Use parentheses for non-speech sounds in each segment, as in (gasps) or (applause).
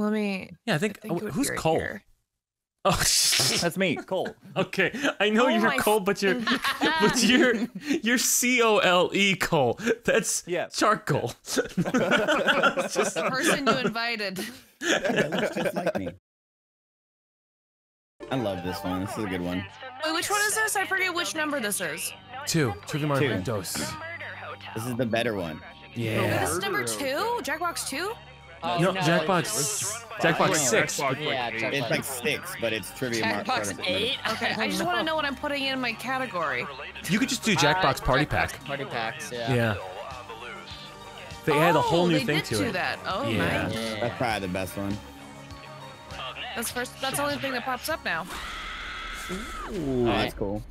Let me. Yeah, I think. I think oh, who's be Cole? here. (laughs) Oh, That's me, Cole. (laughs) okay. I know Oh you're my Cole, but you're (laughs) but you're you're C O L E Cole. That's Yeah. charcoal. Just the person you invited. It looks just like me. I love this one. This is a good one. Wait, which one is this? I forget which number this is. Two. Trivia Two. Dos. This is the better one. Wait, Yeah. this is number two? Jackbox two? Oh, No, no, Jackbox. Jackbox No, six. Yeah, It's Jackbox. like six, but it's trivia. Jackbox eight. Okay, I just want to know what I'm putting in my category. You could just do Uh, Jackbox Party Jackbox Pack. Party packs. Yeah. Yeah. They add a whole Oh, new they thing did to do it. that. Oh, Yeah. nice. That's probably the best one. That's first. That's the only thing that pops up now. Ooh, that's cool.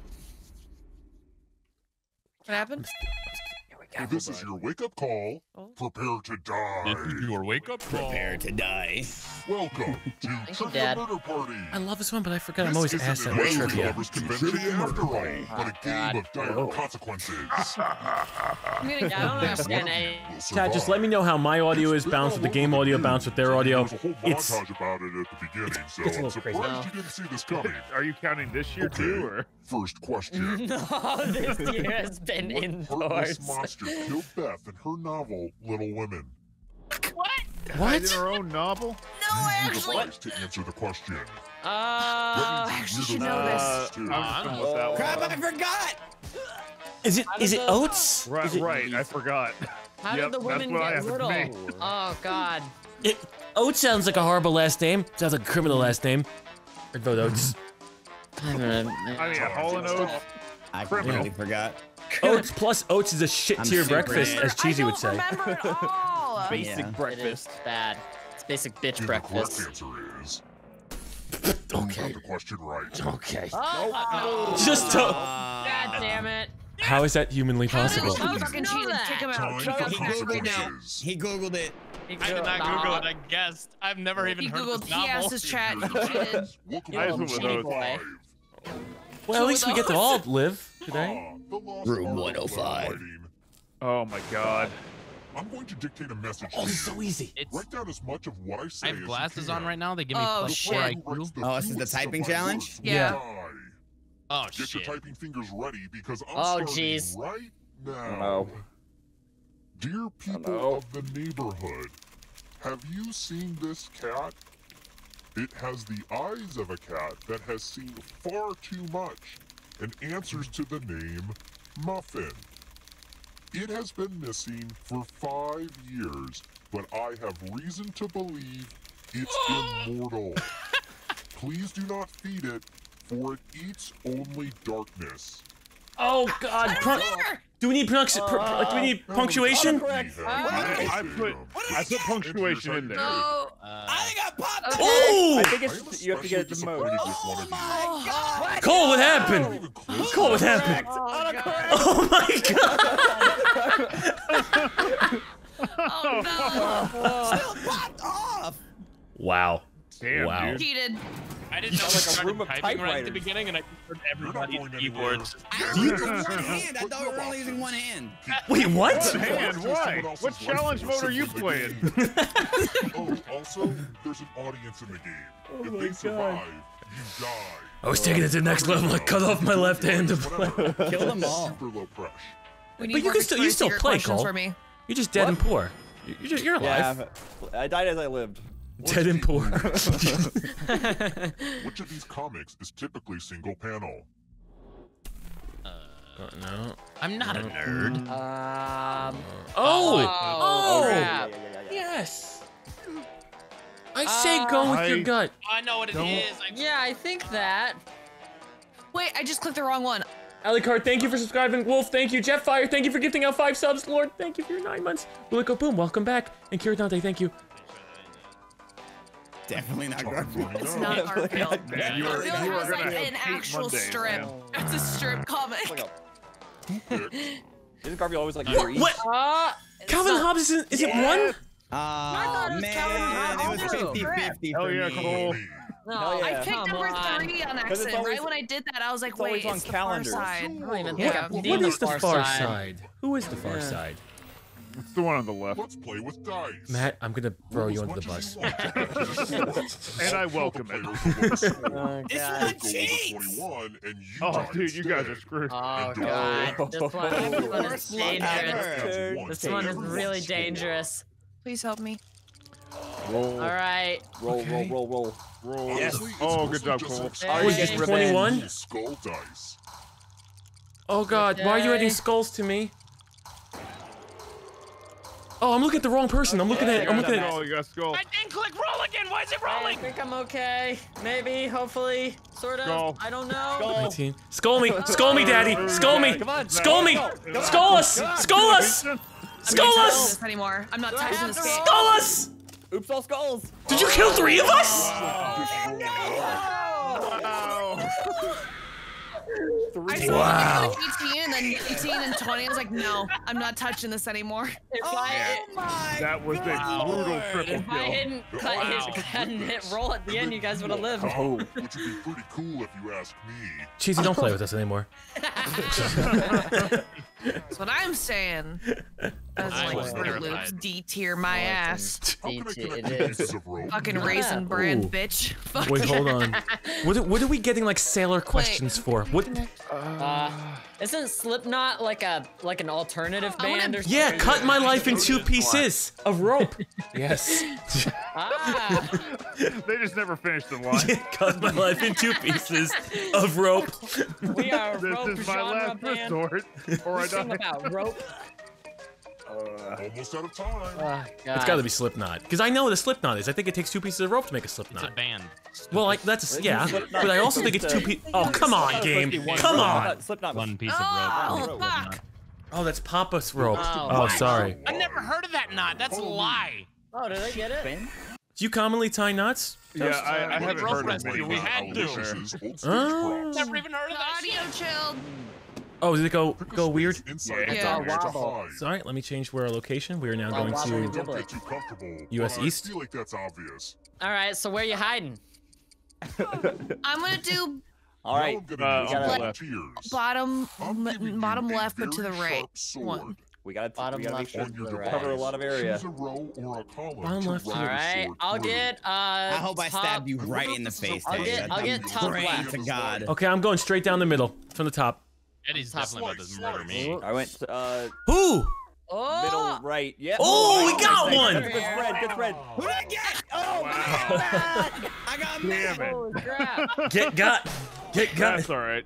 What happened? This is your wake-up call. Oh. Prepare to die. This is your wake-up call. Prepare to die. Welcome (laughs) to you, Trivia Murder Party. I love this one, but I forgot I'm This always isn't asked an at angry trivia. lovers convention after all, but a game of dire Oh. consequences. (laughs) I'm getting Yeah, I don't understand any. Will Chad, just let me know how my audio is bounced with the game audio bounced with their audio. There's a whole It's montage about it at the beginning, (laughs) so it's a I'm little crazy. surprised you didn't see this coming. Are you counting this year Okay. too, or? First question. No, this year has been What heartless monster killed Beth in her novel Little Women? What? Died what? In her own novel? No, I Use actually. your eyes to answer the question. Uh, I actually should know this. Uh, Too. I'm just with that one. Crap, I forgot! Is it is it does oats? Right, Is it- right. I forgot. (laughs) how Yep, did the women what get little? Oh God. It, oats sounds like a horrible last name. Sounds like a criminal last name. I'd vote oats. (laughs) I. I mean, Hall and Oates. I Criminal. completely forgot. Oats plus oats is a shit I'm tier breakfast, as Cheesy I would don't say. remember at (laughs) all. Basic Yeah. It is breakfast. bad. It's basic bitch And the correct breakfast. answer is. (laughs) You got the question right. Okay. Oh, Just to, God damn it. how is that humanly How did possible? you fucking know cheat and that? kick him out? Time Kick for him out right now. He googled it. I did not Google it. I guessed. I've never even He heard googled. of this He novel. asked his chat. He cheated. Welcome You to I little just went cheaty with boy. Well, at least we get to all live today. The lost Room 105. Oh my God. I'm going to dictate a message Oh, this is so easy. It's, Write down as much of what I say I as have you glasses can. on right now. They give me Oh, plus shit. four Who IQ. Oh, this is the typing challenge? words Yeah. die. Oh Get your shit. typing fingers ready because I'm Oh, starting jeez. right now. no. Dear people no. of the neighborhood, have you seen this cat? It has the eyes of a cat that has seen far too much and answers to the name Muffin. It has been missing for five years, but I have reason to believe it's immortal. (laughs) Please do not feed it, for it eats only darkness. Oh God! Pro- do we need pronunci- pr- pr- do we need uh, punctuation? Correct. I, I put I put punctuation in there. No. Uh, I think I popped Okay. Oh! I think it's am just, you have to get it the especially most. disappointed with one Oh of my god! Cole, what you. Not happened? even Cole, what happened? Autocorrect. Oh, oh my (laughs) God! Oh no. Oh, Still popped off! Wow. Damn, Wow. dude. Cheated. I didn't know Sound we like a started room of typing right at the beginning, and I just heard everybody's going keyboards. I only used one (laughs) hand. I thought we were only using one hand. (laughs) Wait, what? What Hand, hand? Someone Why? else's What challenge mode are you playing? (laughs) Oh, also, there's an audience in the game. Oh if they survive, you die. I was taking it to the next level. I cut off my left hand to play. Kill them all. Super low pressure. But you can still- you still play, questions Cole. for me. You're just dead and poor. You're, you're, you're alive. Yeah, I died as I lived. Dead and poor. (laughs) Which of these comics is typically single panel? Uh, no. I'm not a nerd. Um. Oh! Oh, Oh! crap. Yeah, yeah, yeah, yeah. Yes. I say go with your gut. I know what it is. Don't- I, Yeah, I think that. Wait, I just clicked the wrong one. Alicard, thank you for subscribing. Wolf, thank you. Jetfire, thank you for gifting out five subs. Lord, thank you for your nine months. Williko Boom, welcome back. And Kira Dante, thank you. Definitely not Garfield. It's out. not Garfield. (laughs) Man, you are, Garfield you are has like an actual Mondays, strip. man. It's a strip comic. It's like a- Who picked? Isn't Garfield always like What? three? what? Uh, Calvin Hobbes is, is it one? Oh, it was man. Calvin It was Hobbes. 50 50 Hell yeah, me. Cole. No, Hell I picked come number on. three on accident. always- right when I did that, I was like, it's always wait, on it's the calendars. far side. I don't even think I've What seen is the far side. side? Who is the far Yeah. side? It's the one on the left. Let's play with dice. Matt, I'm gonna throw Roll you as under the bus. as you want. And I welcome it. players (laughs) oh, the. Oh, This God. one cheats. 21, and you Oh, die dude, you guys are instead. screwed. Oh, God. This one, this one is dangerous. This one is really dangerous. Please help me. Roll, All right. roll, roll, roll, roll. Roll. Honestly, Oh, good job, Cole. an There Was you this 21? Skull dice. Oh god, why are you adding skulls to me? Oh, I'm looking at the wrong person. I'm looking at. I'm looking at. Oh, you got skull. I didn't click roll again. Why is it rolling? I rolling? think I'm okay. Maybe, hopefully, sort of. Skull. I don't know. 19. Skull me! Skull me, daddy! Skull me! Come on. Skull me! Go, go, Skull us! Skull us! Skull us! this anymore. I'm not touching this to game. Skull us! Oops, all skulls. Did you kill three of us? Oh, I saw Wow. like 18 and then 18 and 20. I was like, no, I'm not touching this anymore. If (laughs) oh I, That was a brutal triple if I kill. hadn't cut Wow. hit, hadn't hit roll at the end, you guys would have lived. Oh, which would be pretty cool if you ask me. Cheesy, don't play with us anymore. (laughs) That's what I'm saying. (laughs) As I like Fruit. Loops, D tier my ass. How can I It connect is. the pieces of rope? Fucking Raisin Bran Ooh. bitch. (laughs) Fuck. Wait, hold on. (laughs) What are, what are we getting like sailor questions for? What? Uh, isn't Slipknot like a like an alternative I wanna- band or something? Yeah, cut my life in two pieces of rope. (laughs) Yes. Ah, They just never finished the line. cut my life in two pieces of rope. we are This rope is my last band. resort, or I We sing die. about rope. Uh, Almost out of time. Oh, God. It's got to be Slipknot, because I know what a Slipknot is. I think it takes two pieces of rope to make a It's a Slipknot. band. Well, like that's yeah, but I also think it's two pieces. pieces. Oh, come on, game, come on. Slipknot. One piece of Oh, rope. fuck. Oh, that's Papa's oh, rope. Oh, Oh, sorry. I never heard of that knot. That's a lie. Oh, did I get it? Do you commonly tie knots? Yeah, I, I uh, What haven't rope heard of wrestling? it. We had to. Alicia's Oh. Never even heard of that audio shit. chilled. Oh, did it go go weird? Inside Yeah. the It's all damage to wobble. hide. All right, let me change where our location. We are now going to. Don't get too comfortable. US East? I feel like that's obvious. All right, so where are you hiding? (laughs) I'm gonna do All right. Now I'm gonna Uh, use on the volunteers. bottom I'm giving you bottom left, but to the right. One. We gotta, Bottom we gotta make left sure to right. cover a lot of area. Choose a row or a column Bottom left to run the All the right, sword I'll get. Uh, I hope I top- stab you right in the face, I'll get- I'll get top left. to God. Okay, I'm going straight down the middle from the top. Eddie's Top definitely about to murder me. I went uh Who? Oh, middle right. Yeah. Oh, we got nice, one! nice. Good spread. Good spread. Who did I get? Oh, Wow. I got Damn mad. it. Holy crap! (laughs) Get got. Get got. That's all right.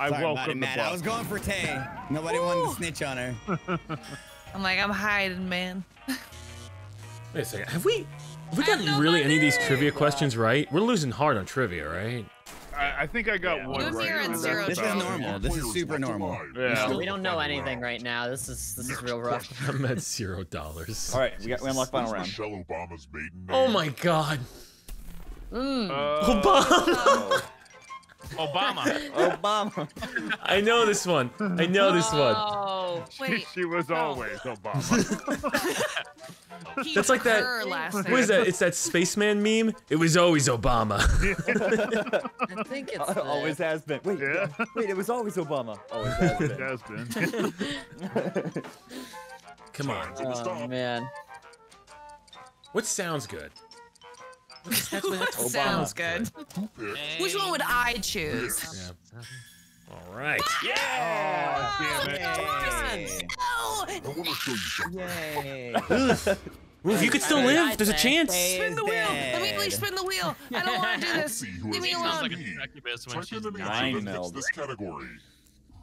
I Sorry about it, welcome the Matt. I was going for Tay. Nobody wanted to snitch on her. (laughs) I'm like, I'm hiding, man. Wait a second. Have we? Have we I have gotten really any of these trivia questions right? We're losing hard on trivia, right? I, I think I got Yeah. one You right. are in That's zero This is normal. This is super normal. Yeah. We don't know anything right now. This is this is real rough. (laughs) I'm at zero dollars. All right, we got we unlocked final What's round. Michelle Obama's maiden name? Oh my god. Mm. Uh, Obama. Obama. Obama. I know this one. I know this one. Oh, she, Wait, she was no. always Obama. That's like that- her Last What is name. that? It's that spaceman meme. It was always Obama. (laughs) I think it's (laughs) always this. has been. Wait, Yeah. wait, it was always Obama. Always (laughs) has it been. has been. Come on. Oh man. What sounds good? Sounds good. Which one would I choose? Yeah. All right. Yeah. Damn it. Yay. Oh, I want to show you something. Yay. Well, if you could still live, there's a chance. spin the wheel. Let me please spin the wheel. I don't want to do this. see Leave me alone. like a Me. succubus when Type in an nine. answer that fits this category.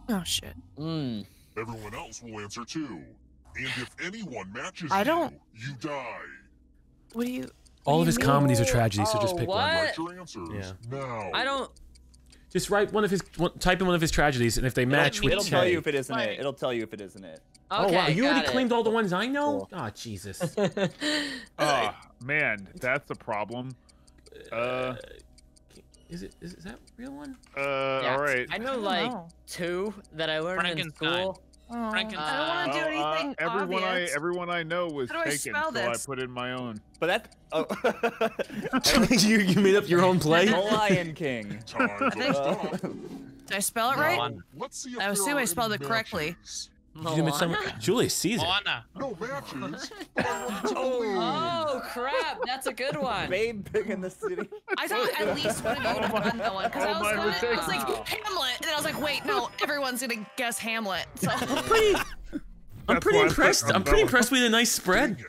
Oh shit. Mm. Everyone else will answer too. And if anyone matches I don't- you, you die. What do you? All of his mean? comedies are tragedies, so just Oh, pick what? one. Write your answers Yeah. now. I don't. Just write one of his, one, type in one of his tragedies, and if they match with It'll tell you if it isn't Like- it. It'll tell you if it isn't it. Okay, Oh wow, you already got it. claimed all the ones I know. Cool. Oh Jesus. Oh, (laughs) man, that's the problem. Uh, Is it? Is, is that a real one? uh, Yeah, all right. I know don't like know. two that I learned in school. Oh, I don't want to do Well, uh, anything everyone obvious. I everyone I know was How do I taken, spell so I put in my own. But that. Oh. (laughs) you you made up your own play. the Lion (laughs) King. Time's. (laughs) Did I spell it right? One. Let's see if I assume I spelled it correctly. matches. She's in Midsummer. Julius Caesar. Moana. No matches. (laughs) Oh, oh crap! That's a good one. Babe pig in the city. I thought at least one of you would have gotten that one because I Oh, was, gonna, I was like Hamlet, and then I was like, wait, no, everyone's gonna guess Hamlet. So (laughs) I'm pretty. I'm pretty impressed. I'm pretty umbrella. impressed with a nice spread.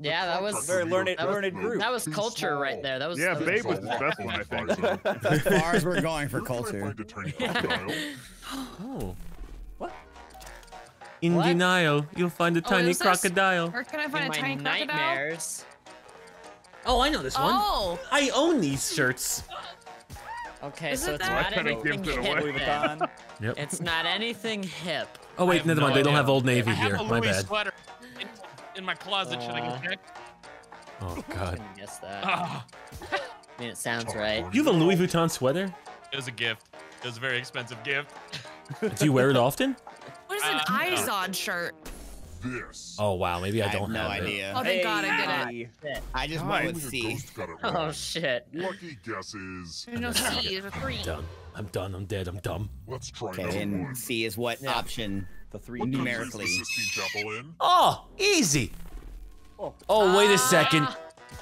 Yeah, that was Very learned, That was- learned group. that was culture right there. That was Yeah, that Babe was was the best one, I think. (laughs) As far as we're going for Where can I culture. find a tiny crocodile? Oh. What? In denial, you'll find a Oh, tiny crocodile. where can I in find a my tiny crocodile? nightmares. Oh, I know this one. Oh, I own these shirts. Okay, Is so it it's that? not anything it hip. away. Then. Yep. It's not anything hip. Oh wait, never no mind. They don't have Old Navy I have here. a My Louis bad. sweater in, in my closet. Should I Aw. go check? Oh I god. can guess that. Ah, I mean, it sounds right. You have a Louis Vuitton sweater? it was a gift. It was a very expensive gift. Do you wear it often? What is an Uh, no. Izod shirt? This. Oh wow, maybe I I have don't no have it. idea. Oh, thank God I did it. I just God. went Only with a C. ghost got (laughs) it Oh shit. Lucky guesses. There's no C, there's a three. I'm Done. I'm done. I'm dead. I'm dumb. Let's try Okay, number and one. C is what Yeah. option? The three What numerically. the Sistine Oh, easy. Oh, wait a second.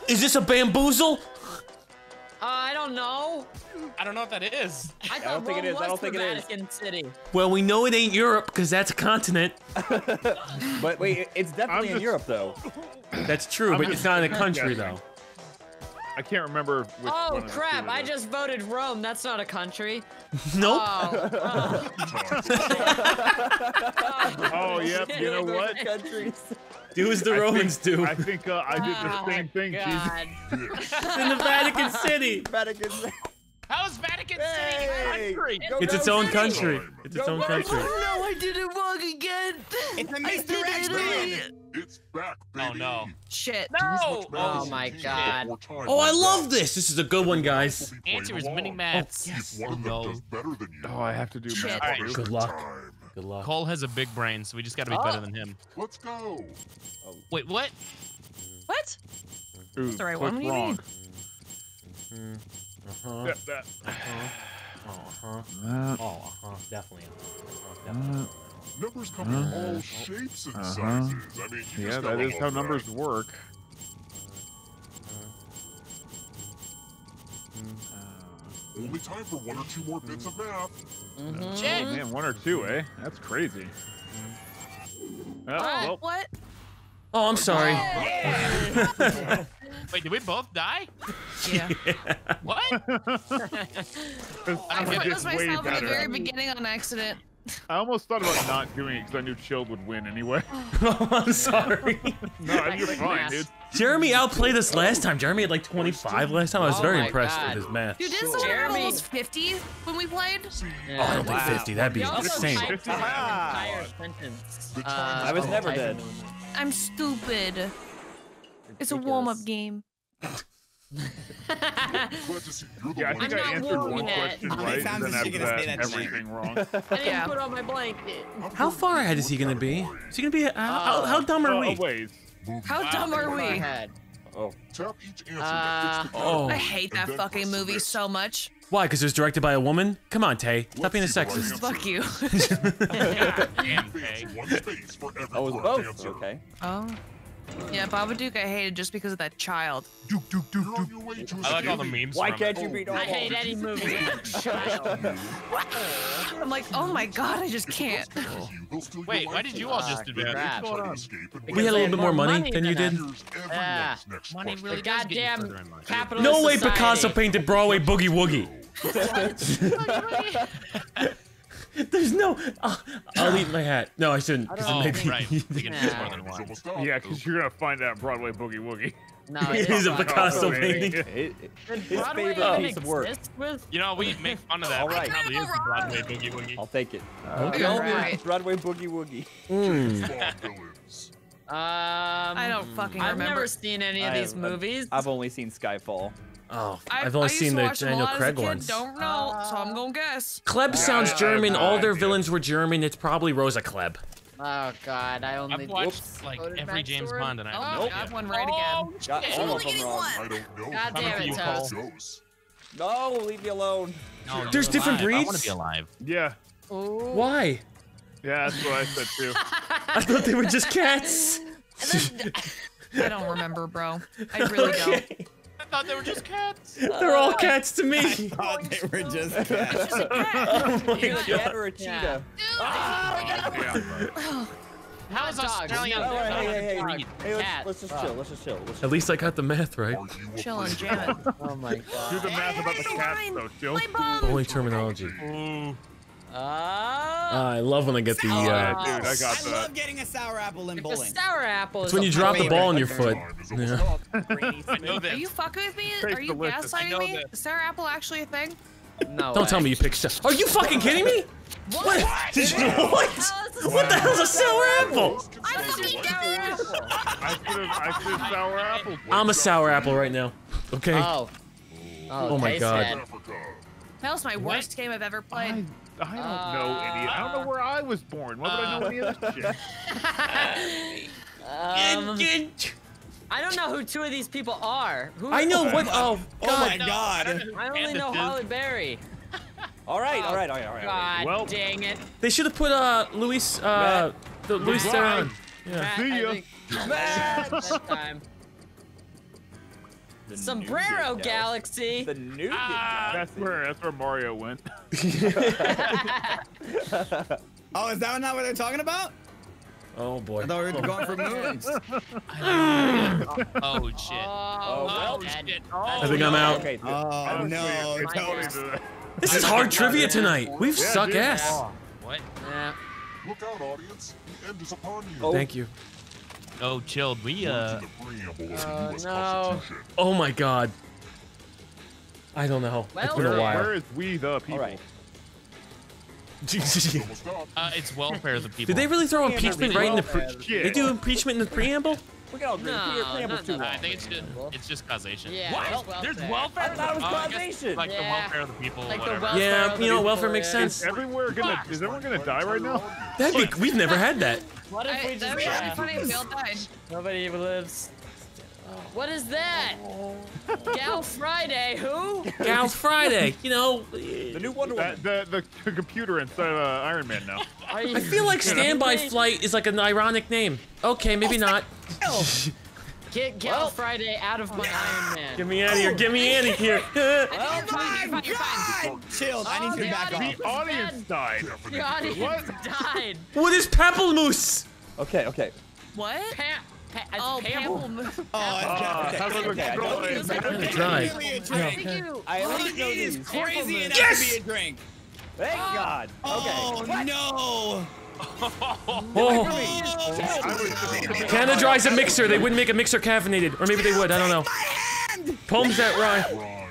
Is this a bamboozle? Uh, I don't know. I don't know what that is. I thought don't think it Rome is, I don't think it is. Vatican City. Well, we know it ain't Europe because that's a continent. (laughs) But wait, it's definitely in Europe though. (coughs) That's true, I'm but just it's not in a country guessing. though. I can't remember which Oh one crap! I just voted Rome. That's not a country. (laughs) Nope. (laughs) Oh. Oh, yep. You know what? Countries. Do as the I Romans think, do. I think uh, I did the Oh, same thing. God. This. (laughs) It's in the Vatican City. Vatican. How is Vatican City Hey! a country? Go, It's go, its own City! country. It's its own country. go. no, I did it wrong again. It's a misdirection. It's back, baby. Oh no. Shit. No. Oh my God. Oh, I love this. This is a good one, guys. Answer is mini maths. If one of No. does better than you, Oh, I have to do Shit. math. All right. too. Good luck. time. Good luck. Cole has a big brain, so we just got to be better than him. Let's go. Wait, what? What? Ooh, the right one. What do you wrong. Uh-huh. That- that- Uh-huh. that- Oh, uh-huh. Definitely. Uh-huh. uh, Numbers come in all shapes and Uh-huh. sizes. I mean, you yeah, just that how love numbers work. Only time for one or two more bits of math. Mhm. Oh, man, one or two, eh? That's crazy. Oh, What? well, What? Oh, I'm sorry. (laughs) Wait, did we both die? Yeah. What? (laughs) I I put this myself at the very beginning on accident. I almost thought about not doing it because I knew Chilled would win anyway. (laughs) oh, I'm sorry. (laughs) No, you're Quick fine, math. dude. Jeremy outplayed us last time. Jeremy had like 25 last time. I was Oh very impressed God. with his math. Dude, didn't someone have Jeremy. almost 50 when we played? Oh, I don't think 50. That'd be He insane. typed an Ah. entire sentence. The Uh, time I was never type dead. in one. I'm stupid. It's a warm-up game. (laughs) Glad to see you're the Yeah, I think I'm I not answered warm one yet. question How many right, times and is then she after gonna say that, that tonight? everything wrong. (laughs) I didn't Yeah. put on my blanket. How far ahead is he gonna be? Is he gonna be? Uh, how, how, how dumb are Oh, we? Uh, ways. How dumb are we? ahead. Oh, Tap each answer Uh, that fits the Oh. I hate that fucking movie submit. so much. Why? Because it was directed by a woman? Come on, Tay. Stop being a Let's see the sexist. Fuck you. Damn, Space, okay. one space for every oh, it was both. Okay. oh. Yeah, Babadook I hated just because of that child. Duke, Duke, Duke, You're on your way to I like all the memes. Why from can't it. you beat all? I all? hate any movie. (laughs) (laughs) I'm like, oh my god, I just can't. You, he'll steal your Wait, why did you all just advance? crap. What's going Try to on? escape and Because We had a little bit more money money than you did. Here's everyone's Ah, Money really The does get you goddamn further capitalist No way society. Picasso painted Broadway Boogie Woogie. (laughs) There's no. I'll, I'll eat my hat. No, I shouldn't. 'cause Oh, maybe right. You can choose more Yeah. than one. Yeah, because you're gonna find that Broadway Boogie Woogie. No, (laughs) It it is a. Picasso painting. It- it- Did his favorite piece of work. with? You know, we make fun of that. All right. it probably is the Broadway Boogie Woogie. I'll take it. Okay. Alright. Broadway Boogie Woogie. Mm. Um, I don't fucking I've remember. never seen any of I these have- I've- movies. I've only seen Skyfall. Oh, I, I've only seen the watch them a Daniel lot as a Craig kid, ones. Don't know, so I'm gonna guess. Kleb sounds I- I German. have All no their idea. villains were German. It's probably Rosa Kleb. Oh god, I only. I've watched Whoops. like Loaded every James backstory? Bond and I Oh, have I no got one right Oh, again. Got all of them wrong. I don't know. God damn it, you, Toast. No, leave me alone. No, There's different alive. I want to be alive. Yeah, Ooh. Why? yeah, that's what I said too. (laughs) I thought they were just cats. (laughs) I don't remember, bro. I really (laughs) don't. Okay. I thought they were just cats. (laughs) They're all cats to me. (laughs) thought they were just cats. (laughs) Oh my You're a cat god. or a cheetah? Ah, (sighs) How is Dogs, Australian? no, All right, hey, hey, hey, breed? hey, let's, Cat. let's just chill. Let's just chill. Let's At least I got the math right. Are you Chilling, afraid? Oh my Do the math about the cats, though, Jill. My bum. Only terminology. Ooh. Ah, I love when I get the. Uh, dude, I got I that. love getting a sour apple in The bowling. sour apple it's when you drop the ball on your foot. Time is almost Yeah. up. I know (laughs) Are you fucking with me? Are you gaslighting me? that. Is Sour apple actually a thing? No Don't way. tell me you picked stuff. Are you fucking kidding me? What? Did you what? How is this What the hell's a sour apple? I'm fucking sour apple? I should have. I should have sour apple. I'm a sour apple right now. Okay. Oh. Oh, Oh my God. it. That was my worst game I've ever played. I don't know, idiot. I don't know where I was born. Why would I know any of this shit? (laughs) Um, I don't know who two of these people are. Who I know what. Oh Oh my God. god. I only know Candace. Halle Berry. All right, all right, all right, all right. God Well- dang it. They should have put uh Luis uh the Luis Theron. Yeah. Matt, See I ya. think- (laughs) Matt! Time. The Sombrero nougat Galaxy. (laughs) The new ah. That's where. That's where Mario went. (laughs) Oh, is that not what they're talking about? Oh boy. I thought we were going for moons. (laughs) Oh, oh shit. Oh, oh well, well, shit. Oh, I think I'm out. Okay, Oh no. It's My totally This is hard trivia tonight. We've Yeah, suck dude. ass. What? Yeah. Look out, audience. The end is upon you. Oh. Thank you. Oh, chilled. We According uh. to the preamble of Oh, no. Oh my god. I don't know. It's been a while. Where is we the people? all right. Uh, it's welfare of the people. Did they really throw impeachment right in the? Pre- they do impeachment in the preamble? We can all agree. No, Peter Campbell's too the- long. I think it's just it's just causation. Yeah. What? well- There's welfare. welfare. I thought it was Oh, I guess causation. Like the welfare of the people. Like whatever. welfare Yeah, you know, people, welfare makes sense. Is everywhere gonna? Is everyone gonna die right now? That'd be. We've never had that. What if I, we that'd be funny if we all died. Nobody even lives. What is that? Gal Friday, who? Gal Friday. You know. The new Wonder Woman. That, the, the computer inside uh, Iron Man now. I feel like Standby? Flight is like an ironic name. Okay, maybe not. (laughs) Get Gal Friday out of my (laughs) Iron Man. Get me out of here. Get me out of (laughs) here. You're fine, you're fine, you're fine. God, chill. I need Oh, to the back audience- off. The audience dead. died. The audience What? died. what is Pamplemousse? Okay, okay. What? Pa- pa- it's Oh, Pample. Pample. Oh, Ah, it's how's it okay, I know going? it's That's right. definitely a Thank you. I at Oh, least know these. crazy enough Yes! to be a drink. Thank God. Okay. Oh no. Oh, Oh, Canada Dry's a mixer. They wouldn't make a mixer caffeinated, or maybe they would. I don't know. Poems that rhyme.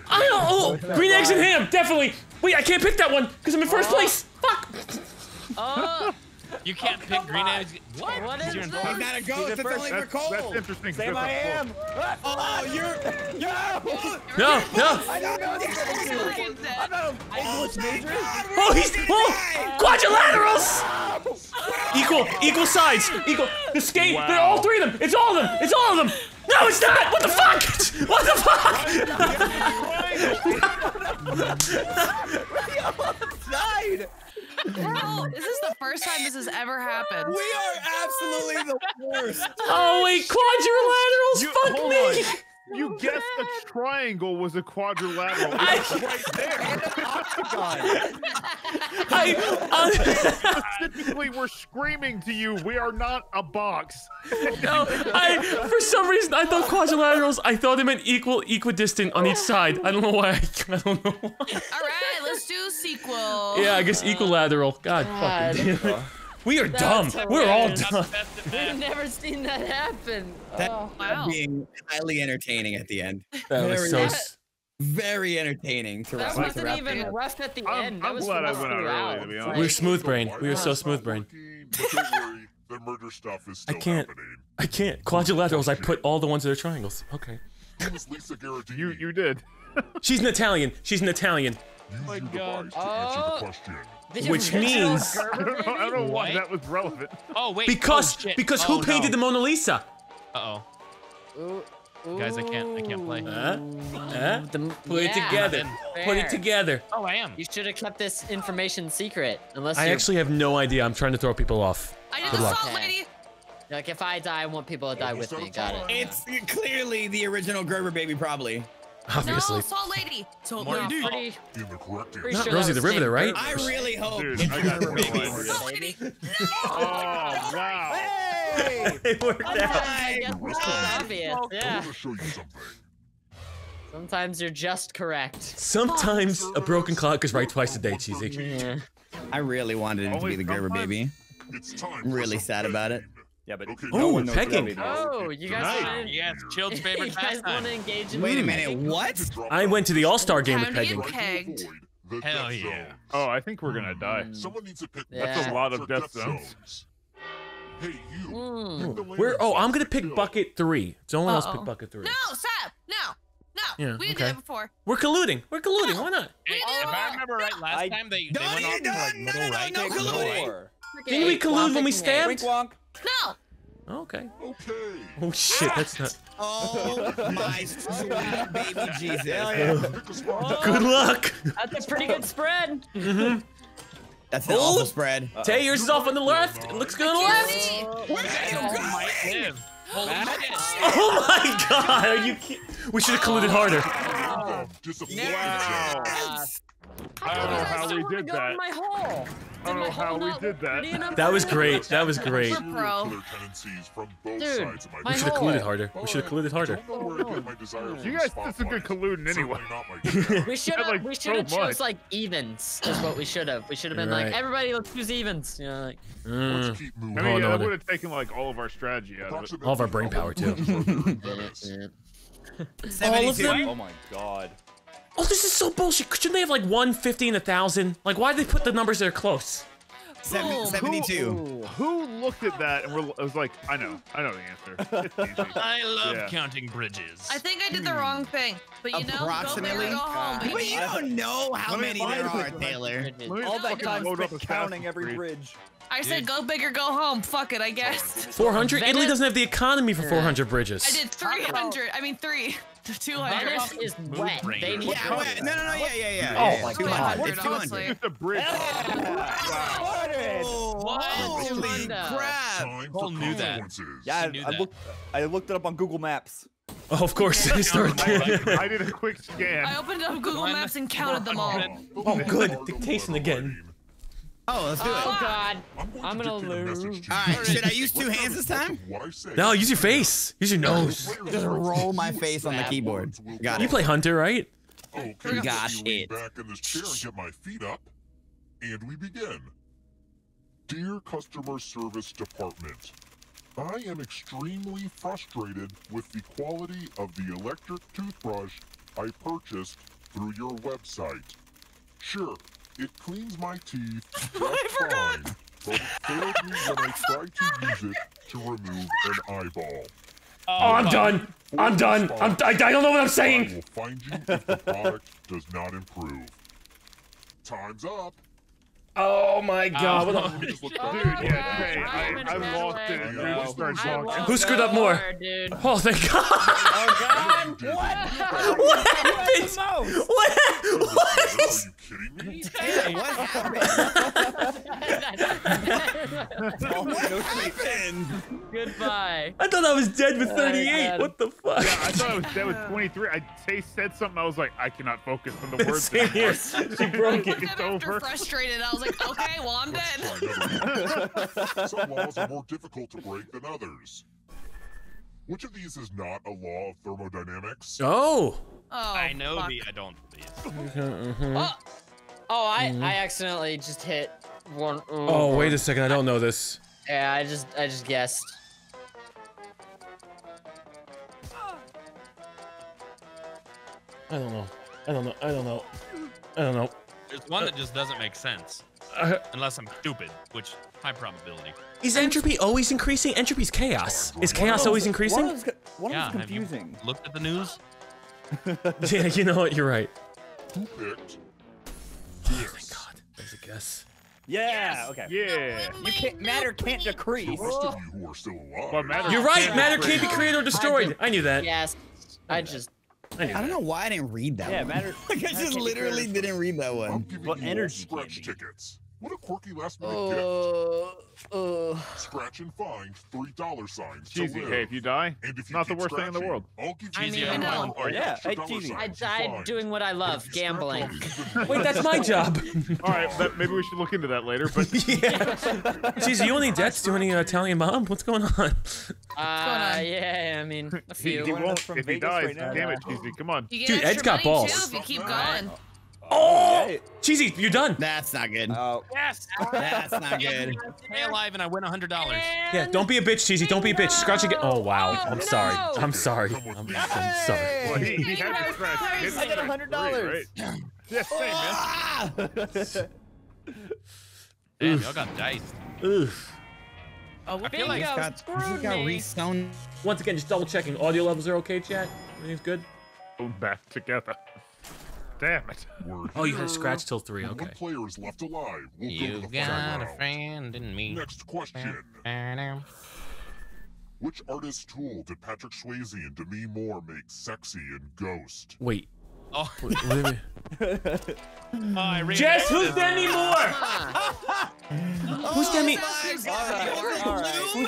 I don't. Oh, green eggs and ham, definitely. Wait, I can't pick that one because I'm in first place. Fuck. Oh, You can't pick green eggs. What? What is You're this? He's not a ghost. It's only for That's, that's interesting. Sam, I am. Oh, you're. No. No, no. I don't know these Look things. at that. I'm not an English major. Oh, he's oh, quadrilaterals. Equal, equal sides, equal. The skate. Wow. They're all three of them. It's all of them. It's all of them. No, it's not. What the fuck? (laughs) What the fuck? Died. Bro, is this is the first time this has ever happened? We are absolutely the worst. Oh wait, quadrilaterals. You- Fuck me. on. You guessed a triangle was a quadrilateral. It's right there. (laughs) (laughs) I, uh, (laughs) Specifically, we're screaming to you. We are not a box. no, I, for some reason, I thought quadrilaterals. I thought they meant equal, equidistant on each side. I don't know why. I, don't know why. All right, let's do sequel. Yeah, I guess equilateral. God, God. fucking damn it. We are dumb. We're all dumb. We've never seen that happen. Oh. Wow. Being highly entertaining at the end. That was so. nice. s- Very entertaining to That wrap, to wasn't wrap even it up. rough at the I'm- end. That I'm was glad I went out early, to be honest. We're smooth brain. We are so smooth brain. working, But don't worry, the murder stuff is I can't. happening. I can't. Quadrilaterals. I put all the ones that are triangles. Okay. Use Lisa Gherardini. You you did. (laughs) She's an Italian. She's an Italian. Use my your God. device to answer Oh. the question. The Which means- I don't know, I don't know why What? that was relevant. Oh wait. Because oh, because oh, who painted no. the Mona Lisa? Uh Ooh, oh. Guys, I can't. I can't play. Huh? Huh? The- Put it together. Put it together. Oh, I am. You should have kept this information secret, unless I you're actually have no idea. I'm trying to throw people off. I did Good the luck. salt Okay. lady. Like if I die, I want people to die with me. Got it. It's clearly the original Gerber baby, probably. Obviously. No, Salt Lady. Salt Lady. Pretty, In the correct pretty answer. Not sure Rosie the Riveter, right? I really hope Dude, I got Gerber no baby. idea. Salt Lady. Oh wow. Hey! it worked Sometimes out. I guess it's just obvious. I'm Yeah. gonna show you something. Sometimes you're just correct. Sometimes a broken clock is right twice a day, cheesy. Yeah. I really wanted him to be the Gerber baby. It's time. I'm really sad about it. Pain. Yeah, but Okay, Ooh, no one knows pecking. Oh, you guys Nice. want to? Yeah, it's Chill's You favorite guys want pastime. to engage in? Wait a minute, what? I went to the All-Star game with Time to get Pegging. pegged. Hell yeah. Oh, I think we're gonna die. Someone needs to pick That's a lot of death zones. Hey, you. Mm. pick Where? Oh, I'm gonna pick bucket three. Someone else Uh-oh. pick bucket three. No, stop. No. No. Yeah, we did okay. that before. We're colluding. We're colluding. Why not? Hey, We if I it. remember right, last I- time they, they No, went you off in don't. like No, middle no, right. no, Like, colluding. Four. Didn't we collude when we stabbed? Wink wonk. No. Okay. Okay. Oh shit, that's not. Oh (laughs) my sweet baby Jesus. Hell yeah. Pick. (laughs) Good luck. That's a pretty good spread. Mhm. That's an Oh. awful spread. Tay, yours is off on the left. It looks good on the left. Where Oh, you going? live. Holy Matt? shit. Oh my god, are you kidding? We should have colluded harder. Disappointing. Uh, Yes. I don't know how we did that. My hole. I don't know how we did that. pretty enough That was great. That was great. We're pro. Killer tendencies from both Dude, sides of my my We should have colluded harder. We should have colluded harder. Don't know where to get my desires You guys the did some good colluding anyway. Certainly not my (laughs) jam. We should have. we should have chose much. like evens. Is what we should have. We should have been like everybody. Let's choose evens. You know, like Mm. Let's keep moving. I mean, yeah, no, that would have taken like all of our strategy out of it. All of our brain power, too. (laughs) (laughs) All of them? Oh my god. Oh, this is so bullshit. Shouldn't they have like 150 and a 1,000? Like, why did they put the numbers there close? Seven- 72. Who looked at that and were, was like, I know, I know the (laughs) answer. I love Yeah. counting bridges. I think I did the hmm. wrong thing. But you know, go big Approximately? or go home, But you don't know how Let many there are, Taylor. All that time spent counting every Creed. bridge. I said go big or go home. Fuck it, I guess. 400? Italy doesn't have the economy for 400 bridges. I did 300. I mean, three. 200. Venice is wet. They need Yeah, wait, no, no, no, yeah, yeah, yeah. Oh yeah, my 200. God. It's 200, 200. Just a bridge. What? (laughs) holy crap. Time Paul knew that. Yeah, I, knew I that. looked. I looked it up on Google Maps. Oh, of course. They start I did a quick scan. I opened up Google Maps and counted them all. Oh, good. Dictation again. Oh, let's do it. Oh God. I'm, going I'm to gonna dictate lose. to you. All right, should I use two hands this time? What I say. No, use your face. Use your nose. Just roll my face on the keyboard. Got it. You play Hunter, right? Okay, Got let me it. back in this chair and get my feet up, and we begin. Dear Customer Service Department, I am extremely frustrated with the quality of the electric toothbrush I purchased through your website. Sure, it cleans my teeth (laughs) just fine, but failed me when I tried to use it to remove an eyeball. Oh, I'm done. I'm done. I'm, I, I don't know what I'm I saying. will find you if the product does not improve. Time's up. Oh my god. What Let the- (laughs) oh me Dude, yeah, God, hey, I'm in I, I a bad lost way. it. and We just started I talking. lost Who screwed up more? dude. Oh, thank god. Oh God. (laughs) what (laughs) happened? What? What Are you kidding me? Taylor, what happened? What happened? Goodbye. I thought I was dead with 38. God. What the fuck? Yeah, I thought it was that was 23. I Tay said something. I was like, I cannot focus on the words. Same here. She broke it. It's at it after over. frustrated. I was like, okay, well, I'm Let's dead. try another one. Some laws are more difficult to break than others. Which of these is not a law of thermodynamics? Oh. Oh, I know fuck. the I don't believe. Mm-hmm, oh, mm-hmm. oh I mm-hmm. I accidentally just hit one. Oh, wait a second. I don't know this. Yeah, I just I just guessed. I don't know. I don't know. I don't know. I don't know. There's one that just doesn't make sense. Uh, Unless I'm stupid, which high probability. is entropy always increasing? Entropy's chaos. Is chaos always increasing? One was, one yeah, was have you confusing. looked at the news? (laughs) Yeah, you know what? You're right. Who picked? Oh, thank God. There's a guess. Yeah. Okay. Yeah. You can't. Matter can't The decrease. rest of you who are still alive. What matters? You're right. Yeah. Matter can't be created or destroyed. I knew that. Yes. I just. I I don't know why I didn't read that Yeah, one. matter. (laughs) Like, I just literally didn't read that I'm one. giving But you energy scratch tickets. What a quirky last minute oh. gift. Scratch and find three dollar signs. to Cheesy. live. Hey, if you die, And if you not the worst thing in the world. I'll give I mean, I know. of Oh, yeah. Hey, Cheesy. I signs died doing what I love, if gambling. Wait, that's my job. All right, that, maybe we should look into that later. But (laughs) yeah. Jeez, you any debts to any uh, Italian mom? What's going on? Uh, on? yeah, I mean, a he, few. he one of won't us from if he dies. right now? Damn it, Cheesy. Come on. Dude, Ed's got balls. too if you keep going. Oh, Hey. Cheesy, you're done. That's not good. Oh, Yes. That's not good. Stay alive and I win a hundred dollars. Yeah, don't be a bitch, Cheesy. Don't be a bitch. Scratch again. Oh wow, oh, No, I'm sorry. I'm sorry. I'm, I'm sorry. Well, he, he had to scratch. He had to I got scratch $100. three, right? Yeah, same, man. (laughs) Damn, y'all got diced. Oof. Oh, I feel like Bingo, got, screw he's got me. re-sewn. Once again, just double checking. Audio levels are okay, chat. Everything's good. Go back together. Damn it. We're Oh, you here. had scratch till three. Okay. one player is left alive, we'll go You to the final got a round. friend in me. Next question. Which artist tool did Patrick Swayze and Demi Moore make sexy in Ghost? Wait. Oh, Wait, wait, wait. (laughs) oh, I Jess, who's Demi Moore? (laughs) Oh, Who's Demi? Who's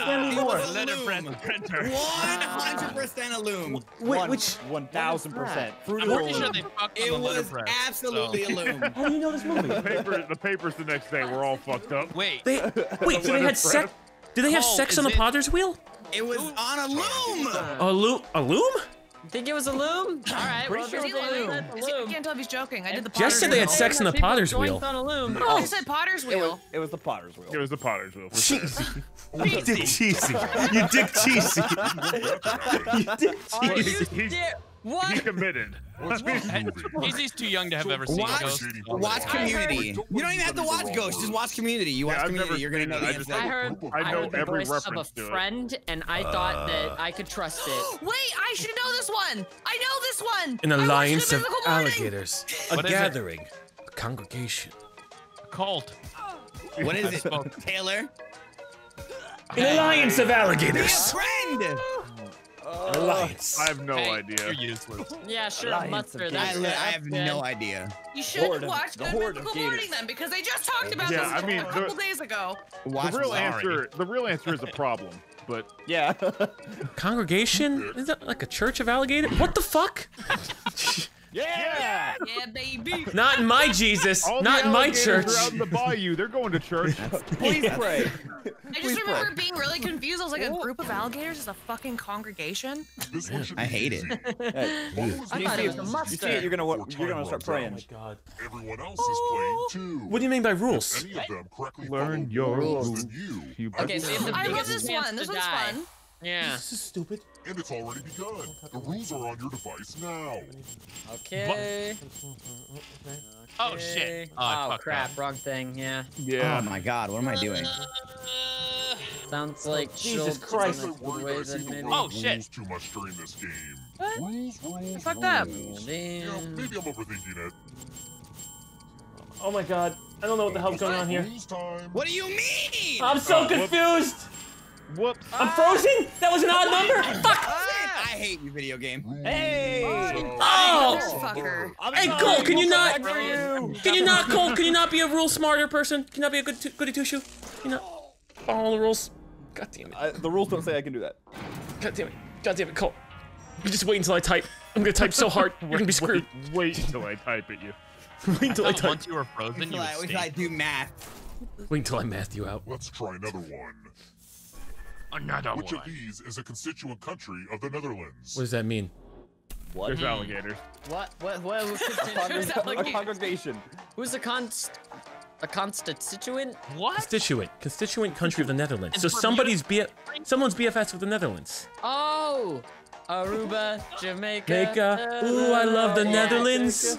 Demi Moore? letterpress printer. One hundred percent a loom. Wait, which? one thousand percent. Fruit I'm pretty sure they fucked on It was absolutely so- a loom. (laughs) How do you know this movie? The paper, the papers the next day were all fucked up. Wait, They (laughs) wait. So they had sex. Did they have Cole, sex on the it- Potter's wheel? It was on a loom. A loom? A loom? Think it was a loom? All right, well, Is he if it's a loom, it's a he- I can't tell if he's joking. I did the Jess Potter's said they had wheel. sex in the Potter's wheel. on a loom. Oh, no, I said Potter's It was, wheel. it was the Potter's wheel. It was the Potter's wheel. Cheesy. (laughs) You dick cheesy. You dick cheesy. (laughs) You dick Are (laughs) you oh, He- ser- What? He committed. What's I the mean, movie? Easy's too young to have ever seen Watch, Ghost. watch Community. You don't even have to watch Ghost. Just watch Community. You watch Yeah, Community, you're gonna know it. the I just answer. I heard, I I heard the every voice of a reference to it. friend, and I thought that uh. I could trust it. (gasps) Wait, I should know this one. I know this one. An alliance of Morning. alligators. (laughs) A What is it? gathering. A congregation. A cult. What is it? Taylor? An alliance of Be a alligators. friend! An alliance. I have no Hey, idea. You're useless. Yeah, sure, Alliance of mustard. I, That's li- good, I have good. no idea. You should Horde of- watch the Good horde of Mythical Morning then, because they just talked about Yeah, this I mean, a the- couple days ago. Watch The real Sorry. answer, the real answer is a problem. But Yeah. Congregation? (laughs) Is that like a church of alligators? What the fuck? (laughs) yeah. Yeah, baby. Not in my Jesus. all Not in my alligators church. are out in the bayou. They're going to church. (laughs) Please pray. (laughs) I Please just pray. remember being really confused. I was like, a oh. group of alligators is a fucking congregation. This one should I hate it. easy. Hey, (laughs) What was I thought it was a You see it, you're gonna wa- Before you're gonna time start runs praying. out. Everyone else is playing oh. too. What do you mean by rules? If any of them correctly Learn follow your rules, rules. you. You I Okay, so you I win. love this chance one. This one's fun. Yeah. This is stupid. And it's already begun. The rules are on your device now. Okay. Oh shit. Oh, Oh crap, up. wrong thing. Yeah. Yeah. Oh my god, what am I doing? Sounds like Jesus Christ. I'm worried way I see than the maybe. word Oh, shit. rules too much during this game. What? Rules, rules, fucked up. rules. Yeah, maybe I'm overthinking it. Oh my god. I don't know what the hell's going on here. What do you mean? I'm so uh, confused. Whoops. I'm frozen? That was an odd number? Ah. Fuck! Ah. I hate you, video game. Hey. Oh! oh. Motherfucker. Hey, Cole, can you not- back for you. Can you not, Cole? Can you not be a rule smarter person? Can you not be a good t- goody two shoe? Can you not follow all the rules? God damn it. I, the rules don't say I can do that. God damn it. God damn it, Cole. You just wait until I type. I'm gonna type so (laughs) hard. You're gonna be screwed. Wait, wait until I type at you. (laughs) Wait until I I type. once you were frozen, Until you I, would until I do math. Wait until I math you out. Let's try another one. Another Which of these is a constituent country of the Netherlands? What does that mean? What? There's alligators. What? What? What? Who's, (laughs) Congre- a alligator? congregation. who's a const? A constituent? What? Constituent. Constituent country of the Netherlands. So And Bermuda- somebody's B- someone's BFS with the Netherlands. Oh, Aruba, Jamaica. Jamaica. Ooh, I love the Yeah. Netherlands.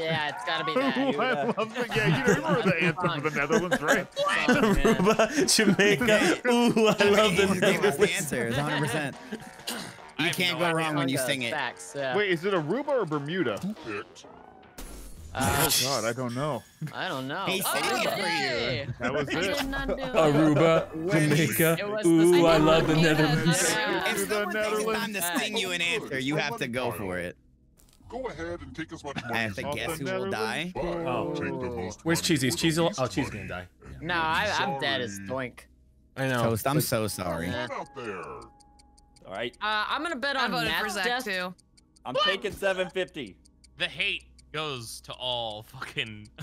Yeah, it's gotta be (laughs) that. I love the, yeah, you remember the (laughs) anthem for the Netherlands, right? Aruba, (laughs) Jamaica. Ooh, I love the You gave us the Netherlands. answer. It's 100. percent You can't no go wrong when you sing it. Facts. Yeah. Wait, is it Aruba or Bermuda? Uh, Oh God, I don't know. I don't know. He oh, sang it for you. That was it. did not do it. Aruba, Jamaica. It was Ooh, I love the Yeah, Netherlands. that's. If the someone takes the Netherlands. time to sing you an answer, you have to go for it. Go ahead and take as much (laughs) money I have to you guess who will die. Oh. take the most Where's money Cheesy? Is for Cheesy? Oh, Cheesy's money. gonna die. And No, I, I'm dead as sorry. doink. I know. Toast, I'm so sorry. Come out there. All right, Uh, I'm gonna bet on voted for Matt's Zach death. too. I'm taking 750. The hate goes to all fucking. (laughs)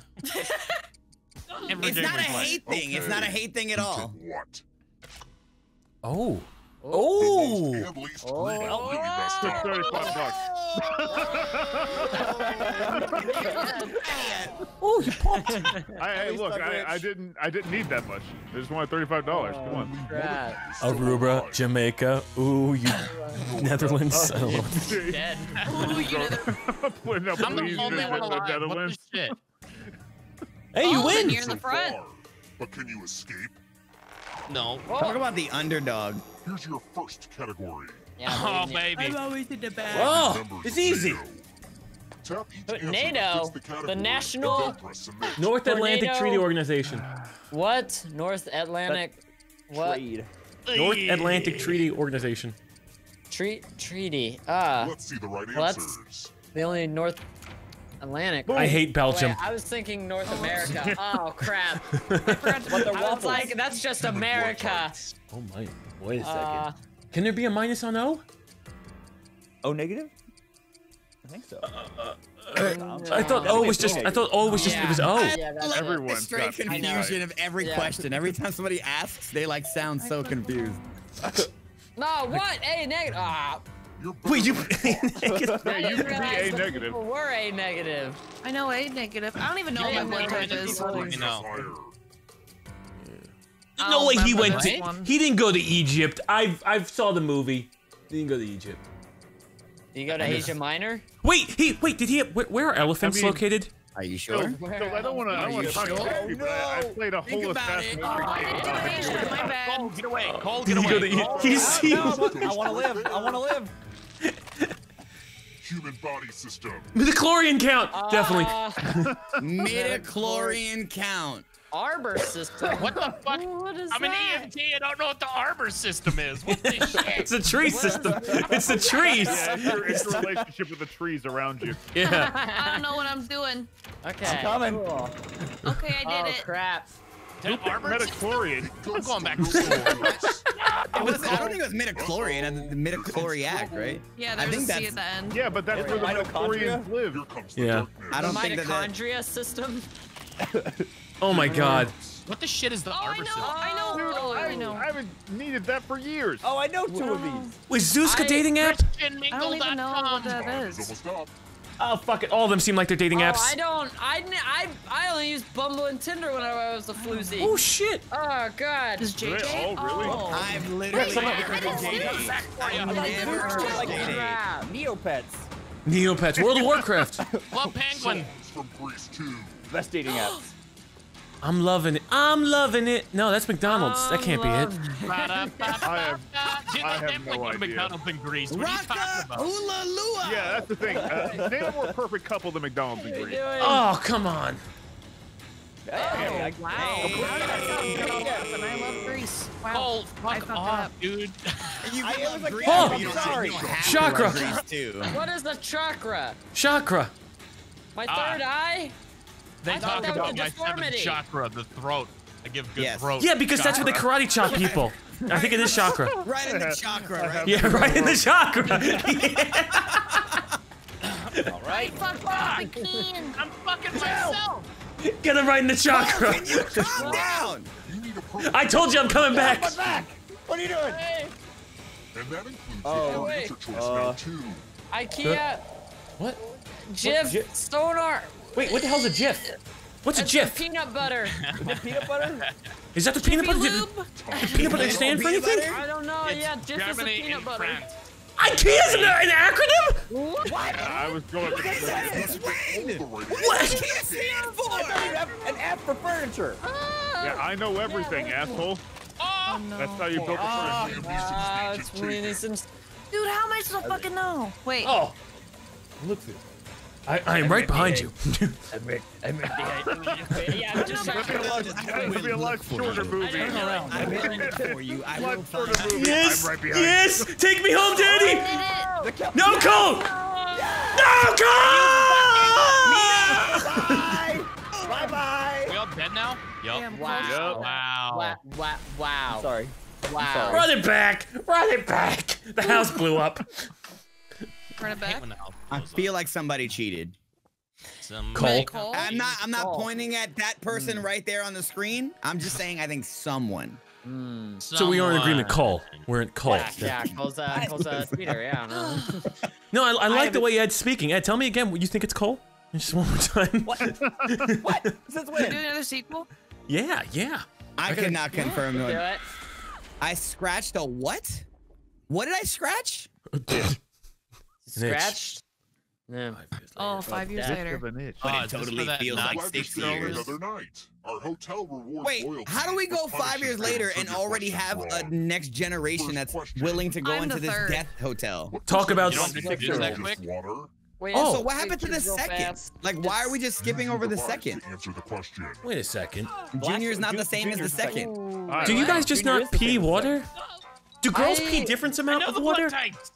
It's not a hate thing. It's not a hate thing at all. What? Oh. Oh. Oh. The Oh. most (laughs) and least Oh. greedy. You messed Took 35 bucks. Oh, you pumped. I, hey, look, I. I didn't, I didn't need that much. I just wanted thirty-five dollars. Come on. Only one Crap. of you is still Aruba, alive. Jamaica. Ooh, you (laughs) Netherlands. I don't (laughs) know. Dead. Putting up I'm the only in one the alive. What the shit? Hey, you Oh, then win. you're in the So far. But can you escape? No. Talk about the underdog. Here's your first category. Yeah, (laughs) Oh, believe me. baby. always in the back. Oh, it's easy. NATO. But NATO, the, the national- and then press submit. North Atlantic Tornado. Treaty Organization. What? North Atlantic. What? Trade. North Atlantic Treaty Organization. Tre- treaty. Ah, Let's see the right well, that's- answers. the only North Atlantic. I hate Belgium. Wait, I was thinking North America. Oh crap! (laughs) But they're I was like, that's just America. Oh my. Wait a uh, second. Uh, Can there be a minus on O? O negative? I think so. Uh, uh, um, I thought O was just. I thought O was just. It was O. Yeah, that's Love Everyone's the straight got- confusion of every Yeah. question. Every time somebody asks, they like sound so (laughs) confused. No, what? A negative. Ah. You're Wait, you. Yeah, (laughs) I you didn't could be realize A negative. people Were A negative. I know A negative. I don't even know Yeah, what my blood yeah, type yeah, is. You know. Higher. I No way he went to. one. He didn't go to Egypt. I've I've saw the movie. He didn't go to Egypt. Do you go to Asia Minor? Wait, he wait. Did he? Where, where are elephants I mean- located? Are you So, sure? so I don't want to. I don't want to talk about you, but I, I played a Think whole about assassin. it. Oh, I didn't do Asia. My bad. Cole, get away. Cole, Did get he go away. to? Cole, E- He's No, I want to live. I want to live. Human body system. the chlorian count. Definitely. Uh, (laughs) Midichlorian count. Arbor system. What the fuck? (laughs) What is I'm an that? EMT. I don't know what the arbor system is. What the (laughs) shit? It's a tree system. (laughs) It's the trees. Yeah, it's your, it's your relationship with the trees around you. Yeah. I don't know what I'm doing. Okay. coming. Cool. Okay, I did Oh it. crap. The arbor system? Metachlorian. I'm going back to school. It was, I don't think it was midichlorian. I think the midichloriac, right? Yeah, I there's think a C that's- at the end. Yeah, but that's where the it mitochondria? Live. Here comes the Yeah. I don't think that. that Mitochondria system. Oh my God. What the shit is the Oh, I know. I know. Dude, Oh, I, I know. I haven't needed that for years. Oh, I know two of these. Was Zeus a I- dating app? I don't even know what that Time is is. almost up. Oh fuck it. All of them seem like they're dating Oh, apps. I don't. I, n- I, I only used Bumble and Tinder when I was a floozy. Oh shit. Oh god. Is JJ? all really? Oh. I've literally Wait, never I didn't this. I've never Like Neopets. Neopets. World of Warcraft. Love penguin. From Greece too. Best dating apps. (gasps) I'm loving it. I'm loving it. No, that's McDonald's. That can't be it. I have- I have no idea. McDonald's in Greece. What are you talking about? Hula Lua. Yeah, that's the thing. Uh, name a more perfect couple than McDonald's and What are you Greece. Oh come on. Hey, I, Wow. Hey. How did that sound so good? And I love Greece. Wow. Cole, I fuck fucked it off, up. dude. You I- it love was like, Greece, Oh, but you don't, sorry. you don't have to Chakra. love Greece too. What is the chakra? Chakra. My third eye? They I talk about a my seventh chakra, the throat. I give good Yes. throat. Yeah, because that's what they chakra. karate chop people. (laughs) I think it is chakra. Right in the chakra, right? Yeah, right in the chakra. (laughs) (laughs) all right. Fuck off, McKean. I'm fucking myself. Get him right in the chakra. Can you calm down? You need a perfect I told you I'm coming back. back. What are you doing? Hey, And that includes Oh, your wait. choice Uh, now too. IKEA, What? Jif, Jif? Stoner. Wait, what the hell's a GIF? What's a It's GIF? Peanut butter. (laughs) Peanut butter? Is that the peanut butter? Lube? Did peanut butter stand for anything? butter? I don't know. It's yeah, Jif is a peanut butter. France. IKEA's an, an acronym? What? I was going. Since when? The right What? What can it stand for? An app for furniture. Yeah, I know everything, asshole. Oh, That's how you built a Ah, furniture. ah, it's Weenie Sims. Dude, how am I supposed to fucking know? Wait. Oh. Look. I, I am right behind you. (laughs) (laughs) Yeah, I'm just trying That'd be a lot, to. be a lot shorter movie. don't know. I will look for you. I will find you. yes. I'm right behind yes. Take me home, Daddy. I did it. No, Cole. Bye. Bye bye. We all dead now? Yup. Damn, Wow. Yep. Wow. Wow. Wow. wow. Sorry. Wow. Run it back! Run it back! The house blew up. Run it back. When the house I feel like somebody cheated. Some- Cole. Cole? I'm not. I'm not Oh. pointing at that person right there on the screen. I'm just saying. I think someone. Mm. So we are in agreement. Cole. We're in Cole. Yeah, yeah, Cole's uh, Cole's uh, (laughs) tweeter. Yeah, I don't know. (gasps) No, I, I like the haven't- way Ed's speaking. Ed, tell me again. You think it's Cole? Just one more time. What? (laughs) what? Since Do another sequel? Yeah, yeah. I could not confirm. Do that. it. I scratched a what? What did I scratch? (laughs) Scratched. Yeah. Oh, five years Death later. Of an itch. But Oh, it is totally that feels like six years. another night. Our hotel rewards Wait, loyalty how do we go five years later and already questions have a next generation First that's question. willing to go I'm into this third. death hotel? What Talk about of s- the You don't think it's that is quick? Water? Wait, Oh. So what happened to the second? fast. Like, why are we just skipping over the second? Answer the question. Wait a second. Junior is not the same as the second. second. Do you guys just not pee same as water? Do girls pee I- different I amount know of the water? blood types.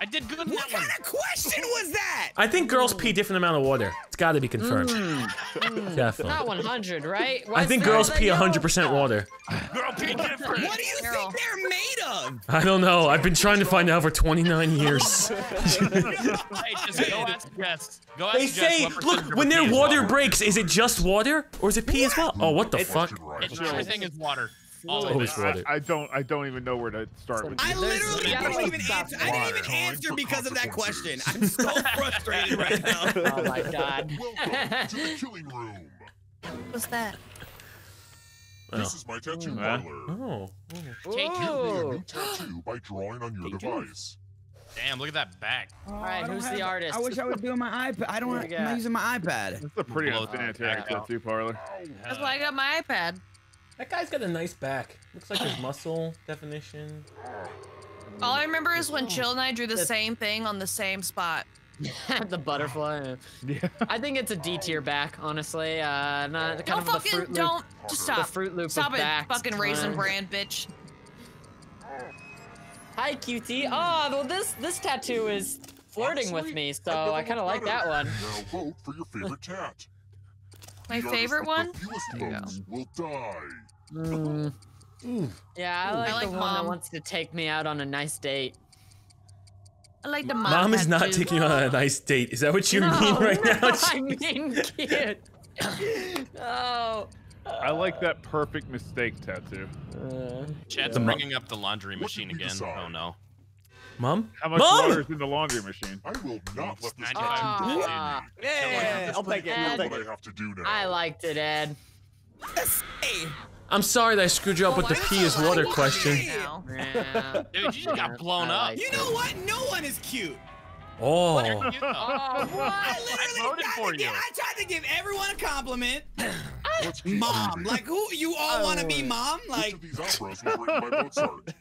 I did good in What that one. kind of question was that? I think girls pee different amount of water. It's got to be confirmed. Mm. Mm. Not Definitely. 100, right? Why I think there girls pee 100% stuff? water. Girl pee different. What do you Carol. think they're made of? I don't know. I've been trying to find out for 29 years. (laughs) Hey, just go ask Jess. Go ask They say, look, when their water breaks, is it just water or is it pee as well? Oh, what the fuck? Question right. It's, everything is water. All Oh, of it's it. I, I don't. I don't even know where to start with. I this. literally yeah, didn't even answer. I didn't even answer because of that question. I'm so (laughs) frustrated right now. (laughs) Oh my god. Welcome to the killing room. What's that? This is my tattoo Huh? parlor. Uh, oh, oh. Take Create a new tattoo by drawing on your device. Damn, look at that back. Oh, All right, who's the artist? I wish I was doing my iPad. I don't. What I'm not using my iPad. This is a pretty Blow unsanitary that out. tattoo parlor. Oh, That's why I got my iPad. That guy's got a nice back. Looks like his muscle definition. All I remember is when Chill and I drew the same thing on the same spot. (laughs) the butterfly. Yeah. I think it's a D tier back, honestly. Uh, not kind Don't of the fucking fruit loop. don't just stop. The Fruit Loop Stop of it, backs. fucking Raisin Bran bitch. Hi, cutie. Oh, well, this this tattoo is flirting with me, so I kind of like that one. (laughs) Now vote for your favorite tat. My The favorite one? The There you votes will die. Mm. Yeah, I like, like the one that wants to take me out on a nice date. I like the mom. Mom is not tattoo. taking you on a nice date. Is that what you no, mean (laughs) right now? I mean cute. (laughs) no. I like that perfect mistake tattoo. Uh, Chad's The mo- bringing up the laundry machine again. decide? Oh no. Mom? How much Mom! water is in the laundry machine? I will not let this tattoo define Ah. me. Yeah, I'll take it. I'll What take I have to do now. I liked it, Ed. Hey, I'm sorry that I screwed you up with the Well, pee is water question. like it now? Yeah. (laughs) Dude, you just got blown up. like you know what? No one is cute. Oh. You know. (laughs) Oh, what? I I literally voted tried for to give. I tried to give everyone a compliment. (laughs) Mom, like who? You all want to be Oh. mom? Which Like of these operas was written by Mozart?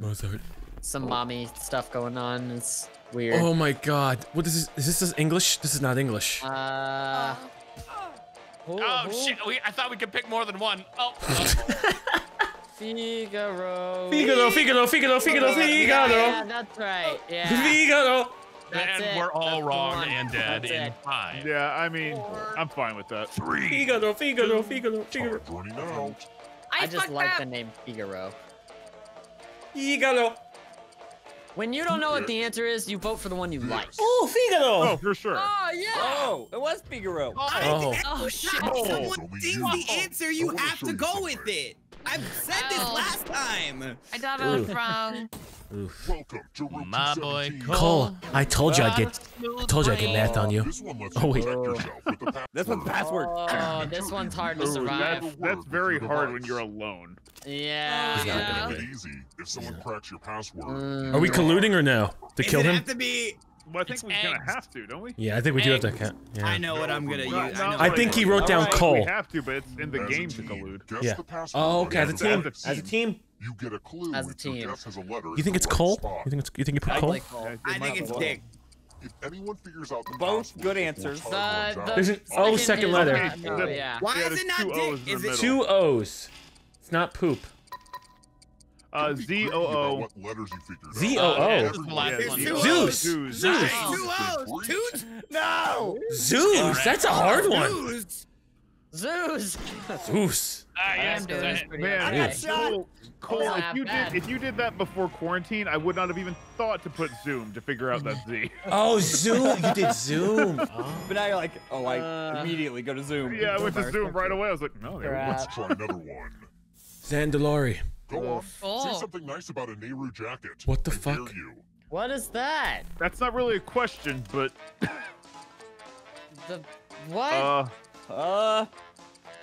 Mozart. Some mommy stuff going on. It's weird. Oh my god. What is this? Is this English? This is not English. Uh. Who- Oh who? shit! We, I thought we could pick more than one. Oh. oh. (laughs) Figaro. Figaro, Figaro, Figaro, Figaro, Yeah, Figaro. that's right. Yeah. Figaro. That's and it. we're all That's wrong one. and dead That's in it. five. Yeah, I mean, I'm fine with that. Three. Figaro, Figaro, Figaro, Figaro. Joining. I, I just like up. the name Figaro. Figaro. When you don't know what the answer is, you vote for the one you like. Oh, Figaro! Oh, Figaro. for sure. Oh yeah. Oh, it was Figaro. Oh. Oh. oh shit. if someone Only dings you. the answer, you have to go with it. I've said this Oh. last time. I thought I was Ooh. wrong. Oof. Welcome to room My boy Cole. Cole, I told you I'd get. I told you I'd get math on you. This one lets Oh, wait. protect yourself with the (laughs) password. That's what password. Oh, (clears throat) this one's hard to survive. that's, that's very hard when you're alone. Yeah. He's Yeah. gonna Make be. it easy. If someone cracks your password, Mm. Are we colluding or no? To Does kill him? have to be? Well, I think It's we're gonna have to, don't we? Yeah, I think we do have to count. I know what I'm gonna use. I, know I what think he wrote down Alright. We have to, but it's in the as game to collude. Guess Yeah. the password Oh, on okay. As a team. As a team. You get a clue As a if your team. guess has a letter You think it's right Cole? spot. You think it's? You think you put I Cole? like Cole. I think it's Dick. If anyone figures out the Both good answers. The, the There's an O second second letter. no, yeah. Why Yeah, is it not two O's Dick? Is it. Two O's. It's not poop. Uh, Don't be Z greedy O about O. What letters you figured Z out. O Okay, O. this is the last Yeah, one. two Zeus. Zeus. Zeus. Two O's. Toots. No! Zeus. That's a hard one. Zeus. Zeus. Zeus. Ah, yes, I'm 'cause I- Man, okay. got shot. Cole, Cole if you bad. did if you did that before quarantine, I would not have even thought to put Zoom to figure out that Z. (laughs) Oh, Zoom. You did Zoom. (laughs) Oh. But now you're like, oh, I Uh, immediately go to Zoom. yeah, I went to Zoom right away. I was like, no, there. Let's try another one. Zandalori. Go on. Oh. Say something nice about a Nehru jacket. What the I dare fuck? you. What is that? That's not really a question, but The what? uh, Uh,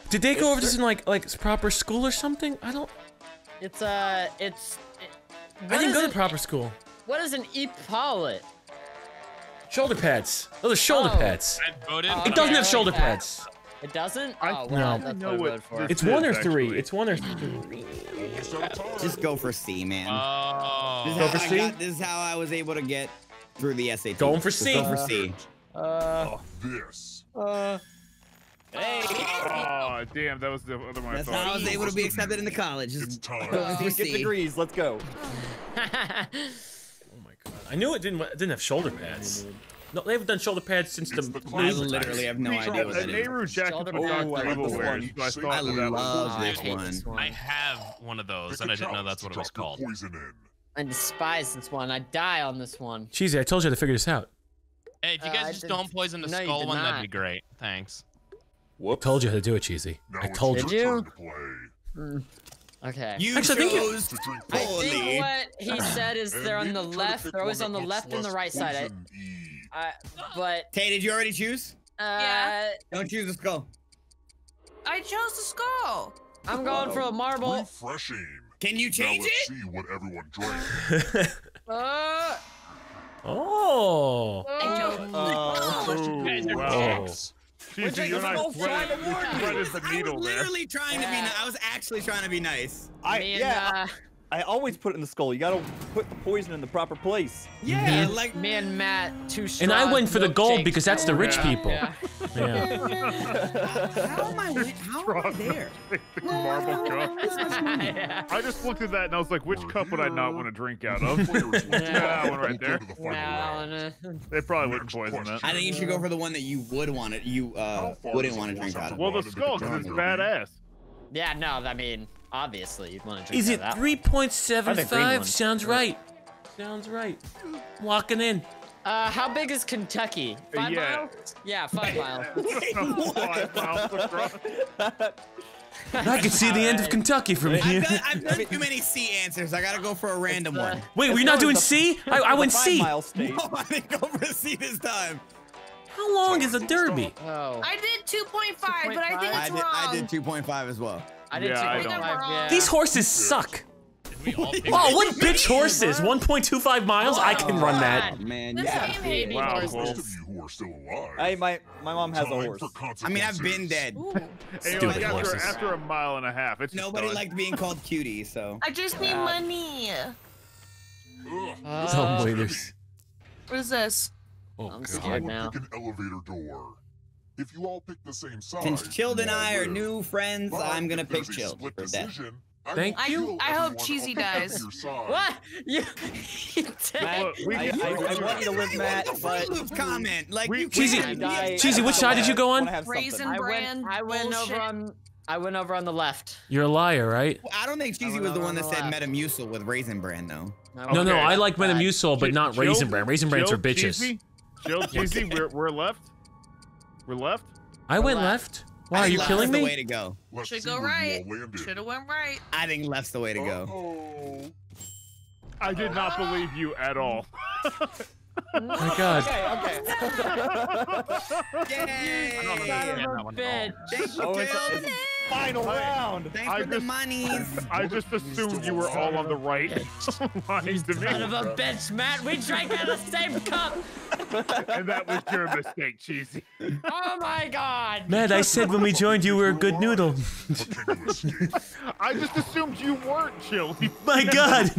Did they go over this in like like proper school or something? I don't. it's uh, it's. It, I what didn't go to proper school. What is an epaulet? Shoulder pads. Those are shoulder Oh. pads. Voted. Oh, It doesn't I'm- have shoulder Okay. pads. It doesn't? I- oh, No. well, I that's know what what for. It's one or three. actually. It's one or three. Almost out of time. Just go for C, man. This, Oh. is Go for I C? got, this is how I was able to get through the SAT. Going for Just C. Go for C. Uh, This. uh, hey, oh damn, that was the other one I how I was able to be accepted into college. It's Just time. going for get C. degrees. Let's go. (laughs) Oh my god. I knew it didn't it didn't have shoulder pads. No, they haven't done shoulder pads since the. It's the I literally have no idea what A that is. Nehru jacket Shoulder was pads. Dr. Oh, I Evil love this one. I I thought that that love this one. this one. I have one of those, and I didn't know that's what to it was called. Poison in. I despise this one. I die on this one. Cheesy, I told you how to figure this out. Hey, if you Uh, guys I just don't poison the no, skull did one, that'd be great. Thanks. I told you how to do it, Cheesy. Now I told your you. you? turn to play. Okay. You Actually, I think you- To drink I think what he (clears throat) said is And they're on the left. pick They're always on the left and the right side. poison-y. I, I, but Tay, did you already choose? uh, Yeah. Don't choose the skull. I chose the skull. I'm going for a marble. Refreshing. Can you Now change let's it? see what everyone (laughs) drank. Uh, oh. I chose. Oh. Guys are wow. Dicks. Cheesy, you're not Let's go threaded, you warning. threaded the I needle was there. literally trying to be. Yeah. I was actually trying to be nice. I, and, yeah, uh, I always put it in the skull. You gotta put the poison in the proper place. Yeah, like me and Matt, two And I went for the gold milkshakes. because that's the rich Yeah. people. Yeah. Yeah. (laughs) how am I? wi- How am I there? Marble cup. (laughs) yeah. I just looked at that and I was like, which cup would I not want to drink out of? (laughs) Yeah, that one right there. to Wow, round. and, They probably wouldn't poison that. I think you should go for the one that you would want it. You uh wouldn't want to drink out of. Well, the Into the skull, because it's badass. yeah, no, I mean, obviously you'd want to drink Is it of that. three point seven Or the green five? one. Sounds right. Sounds right. Walking in. Uh, how big is Kentucky? Five Yeah. miles? Yeah, five miles. (laughs) Five miles. I can see the end of Kentucky from here. I've done, I've done too many C answers. I gotta go for a random uh, one. Wait, were you not doing as the- C? I, I went C. Five-mile state. (laughs) No, I didn't go for C this time. How long is a derby? Oh, I did 2.5, but I think I it's did. wrong. I did 2.5 as well. I did Yeah, I 2.5, don't- yeah. These horses suck. Did we (laughs) Oh, what bitch horses? 1.25 miles? I can run that. Oh, man, This yeah. game hates Wow, horses. Cole. Most of you who are still alive. Hey, my my mom has a horse. I mean, I've been dead. (laughs) Hey, Stupid like after, horses. after a mile and a half, it's Nobody liked being called cutie, so. (laughs) I just need money. Ugh. Uh, Dumb waiters. What is this? Oh, I'm I scared would now. pick an elevator door. If you all pick the same side, Since Chilled and I are live. new friends, But I'm gonna pick there's a Chilled for death. decision, I Thank won't you. kill I hope Cheesy I'll dies. (laughs) What? You, (laughs) you Matt, we I, can- I, I want you to live, Matt, what's but Fruit Loops comment? Like, We- you Cheesy- die. Cheesy, which side did you go on? wanna have Raisin something. I went, I went over on, I went over on the left. You're a liar, right? I don't think Cheesy was the went one that the said left. Metamucil with Raisin Bran, though. I No, went no, I like Metamucil, but not Raisin Bran. Raisin Brands are bitches. Cheesy, Chilled, cheesy, we're, we're left. We're left. I went left. left. Why, I are you left's killing the way me? to go. Let's Should go right. You all landed. Should have went right. I think left's the way to go. Uh-oh. I did not ah. believe you at all. Oh (laughs) my god. Okay, okay. (laughs) Yay! don't Son understand that one at bitch. Thank you, oh, it's, Chilled. it's final round. Thanks I for the just- monies. I just assumed you were all on the right (laughs) line to Son of a bitch, Matt. We drank out of the same cup. and that was your mistake, Cheesy. (laughs) Oh my god. Matt, I said when we joined you were a good noodle. But can you escape? I just assumed you weren't chill. (laughs) My god.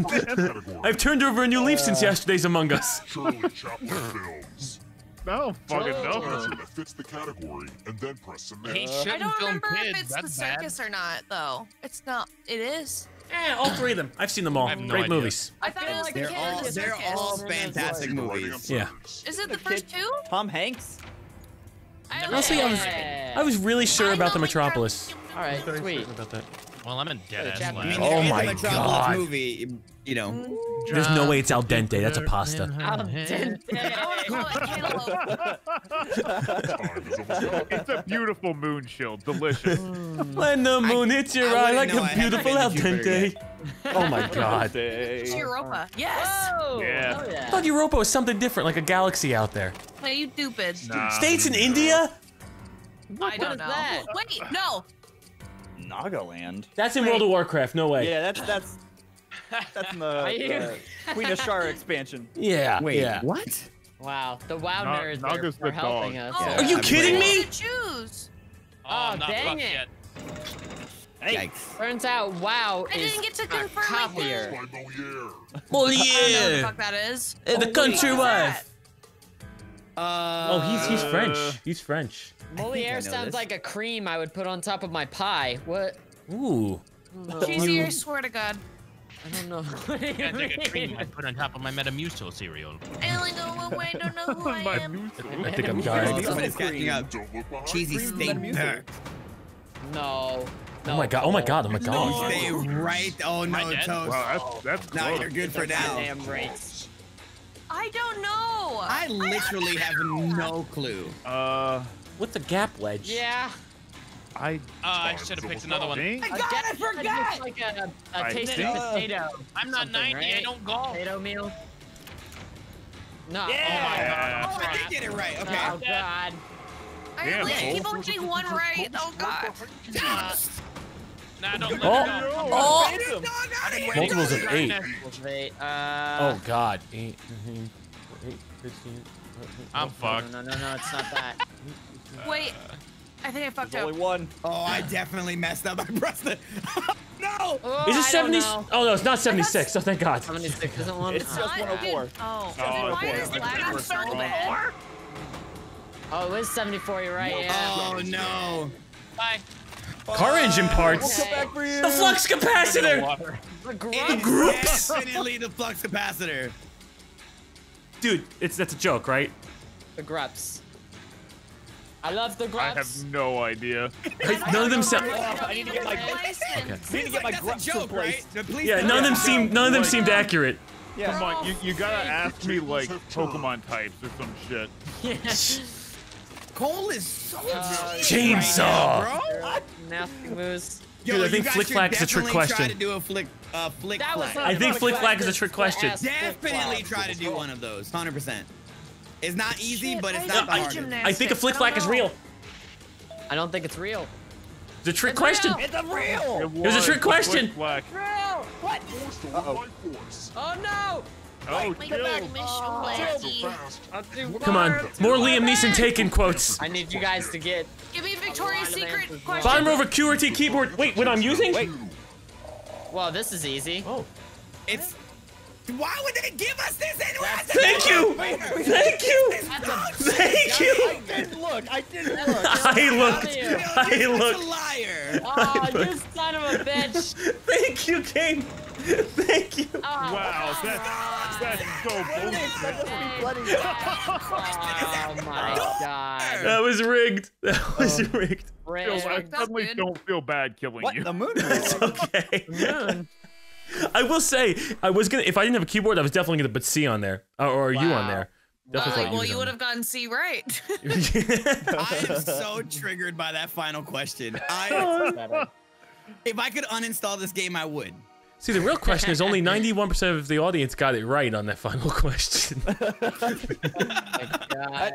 I've turned over a new leaf since yesterday's Among Us. Charlie Chaplin films. I don't fucking know. Answer that fits the category, and then press submit. He I shouldn't don't film remember kids. if it's the That's bad. circus or not, though. It's not. It is. Eh, all three of them. I've seen them all. I have no Great idea. movies. I thought it was the They're kid all the they're circus. all fantastic movies. Yeah. is- Is it the The first two? Tom Hanks. I don't Honestly, I was I was really sure I about the Metropolis. All right, sweet. About that. Well, I'm in dead ass chapter. I mean, last. Oh my a Metropolis God. movie, you know. There's no way it's al dente. That's a pasta. Al dente. I want to call it cantaloupe. Time is almost up. It's a beautiful moon shield. Delicious. (laughs) When the moon hits your I eye wouldn't like know a I beautiful al dente. Oh my god. (laughs) Say- Europa. Yes. Oh, Yeah. hell I thought Europa was something different, like a galaxy out there. Hey, you stupid. Nah. States in India? I What don't is know. that? Wait, no. Nagaland. That's in World of Warcraft. No way. Yeah, that's that's that's in the, (laughs) the Queen Azshara expansion. Yeah. Wait, yeah. what? Wow, the WoW Na- nerds Naga's are, are helping dog. us. Oh, Are you I'm kidding me? Choose. Oh, Oh, not dang it. yet. Yikes. Turns out WoW I is didn't get to confirm my copier. By Moliere. Well, I don't know what the fuck that is. Uh, The country What is wife. Uh, Oh, he's he's Uh, French. He's French. Moliere sounds this. like a cream I would put on top of my pie. What? Ooh. Cheesy, I swear to God. I don't know. What do you Can't a cream? I put on top of my Metamucil cereal. I only know one way. I don't know who I am. I think I'm dying. Somebody's catching up. Don't look behind Cheesy steak. music. No. no. Oh my god. Oh my god. Oh my No, god. stay right. Oh no, toast. Wow, that's that's Now you're good for now. Damn race. I don't know. I literally have no clue. Uh, What's a gap wedge? Yeah. I Uh, I should have picked another one. think. I got I forgot. Like a, a I tasted think- potato. I'm not something, 90. I don't golf. Potato meal. No. Yeah. Oh, I did get it right. Oh, Okay. oh god. I Damn, only Cole. keep on getting one right. Oh God. Nah, don't Oh. it go. Oh. Multiples of eight. Multiples of eight. Uh, Oh god. Eight, eight, 15. I'm no, fucked. no, no, no, it's not that. (laughs) Wait. I think I fucked There's up. only one. Oh, I definitely messed up. (laughs) I pressed it. (laughs) no. Oh, Is it I 70? Oh no, it's not 76. Oh thank god. 76 isn't one? It's Oh. just 104. Oh. Oh, Why okay. is lag so bad? Oh, it is 74, you're right, yeah. Oh, oh no. Bye. Car engine parts. Okay. Back for you. The flux capacitor. The It Groups. (laughs) definitely the flux capacitor. Dude, it's that's a joke, right? The grups. I love the I have no idea. None of them sound. I need to get my License. need to get my That's joke, right? please Yeah, none of them seem none of them seemed accurate. Yeah. Come on, you, you gotta ask me like (laughs) Pokemon types or some shit. Yeah. (laughs) Cole is so Chainsaw. right now, bro. Nasty moose. Yo, Dude, I think guys Flick should Flack is a trick definitely Try question. to do a flick, uh, flick That was flack. I think not Flick a Flack is a trick question. Definitely try to do one of those. Hundred percent. It's not easy, Shit, but it's I not don't the know hardest. gymnastics. I think a flick I flack is real. I don't think it's real. It's a trick It's question. real. It's a real. It was a trick question. Flick Flack. Real! What? Forced to run by force. Oh no! Oh, My chill. God, Miss O'Flaherty. Fast. I'll do Come on, more Liam More Neeson taken quotes. I need you guys to get. Give me Victoria's A lot Secret answers. question. Bottom row of a QWERTY keyboard. Wait, what I'm using? Wait. Well, this is easy. Oh, It's. Why would they give us this anyway? thank you. Thank you. That's a Thank you. I didn't look. I didn't look. I looked. you. I looked. a liar. Oh, (laughs) you son of a bitch! Thank you, King. Thank you. Oh, Wow, that's that's so bullshit. Oh my god. That was rigged. That oh, was rigged. Phil, I Rick. suddenly don't feel bad killing What you. the moon? It's okay. I will say, I was gonna. If I didn't have a keyboard, I was definitely gonna put C on there, or, or you on Wow. there. Uh, Definitely well, thought you would have gotten C right. (laughs) I am so triggered by that final question. I, (laughs) if I could uninstall this game, I would. See, the real question is only 91% of the audience got it right on that final question. Oh (laughs) my god.